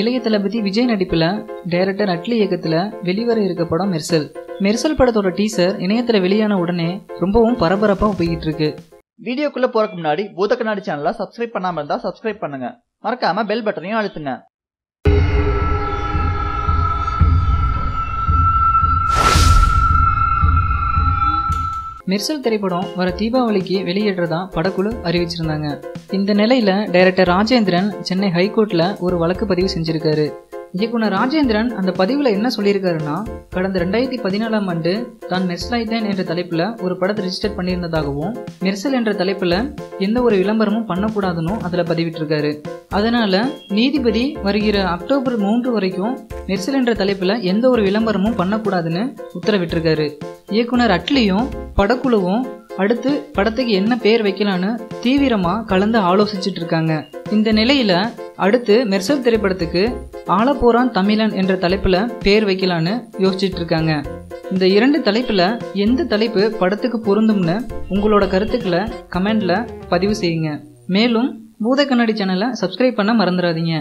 இளைய தளபதி விஜய் நடிப்பில் டைரக்டர் அட்லி இயக்கத்தில் வெளிவர இருக்க படம் மெர்சல். மெர்சல் படத்தோட டீசர் இணையத்தில் வெளியான உடனே ரொம்பவும் பரபரப்பாக போய்கிட்டு இருக்கு. வீடியோக்குள்ளே போறதுக்கு முன்னாடி பூத கண்ணாடி சேனலை சப்ஸ்கிரைப் பண்ணாமல் இருந்தால் சப்ஸ்கிரைப் பண்ணுங்க. மறக்காம பெல் பட்டனையும் அழுத்துங்க. மெர்சல் திரைப்படம் வர தீபாவளிக்கு வெளியிடுறதா படக்குழு அறிவிச்சிருந்தாங்க. இந்த நிலையில டைரக்டர் ராஜேந்திரன் சென்னை ஹைகோர்ட்ல ஒரு வழக்கு பதிவு செஞ்சிருக்காரு. இயக்குனர் ராஜேந்திரன் அந்த பதிவில் என்ன சொல்லியிருக்காருன்னா கடந்த ரெண்டாயிரத்தி பதினாலாம் ஆண்டு தான் மெர்சலைட்டன் என்ற தலைப்பில் ஒரு படத்தை ரிஜிஸ்டர் பண்ணியிருந்ததாகவும் மெர்சல் என்ற தலைப்பில் எந்த ஒரு விளம்பரமும் பண்ணக்கூடாதுன்னு அதில் பதிவிட்டிருக்காரு. அதனால நீதிபதி வருகிற அக்டோபர் மூன்று வரைக்கும் மெர்சல் என்ற தலைப்பில் எந்த ஒரு விளம்பரமும் பண்ணக்கூடாதுன்னு உத்தரவிட்டிருக்காரு. இயக்குனர் அட்லியும் படக்குழுவும் அடுத்து படத்துக்கு என்ன பேர் வைக்கலான்னு தீவிரமாக கலந்து ஆலோசிச்சுட்டு இருக்காங்க இந்த நிலையில அடுத்து மெர்சல் திரைப்படத்துக்கு ஆலப்போரான் தமிழன் என்ற தலைப்புல பேர் வைக்கலான்னு யோசிச்சுட்டு இருக்காங்க இந்த இரண்டு தலைப்புல எந்த தலைப்பு படத்துக்கு பொருந்தும்னு உங்களோட கருத்துக்களை கமெண்ட்ல பதிவு செய்யுங்க. மேலும் பூத கண்ணாடி சேனலை சப்ஸ்கிரைப் பண்ண மறந்துடாதீங்க.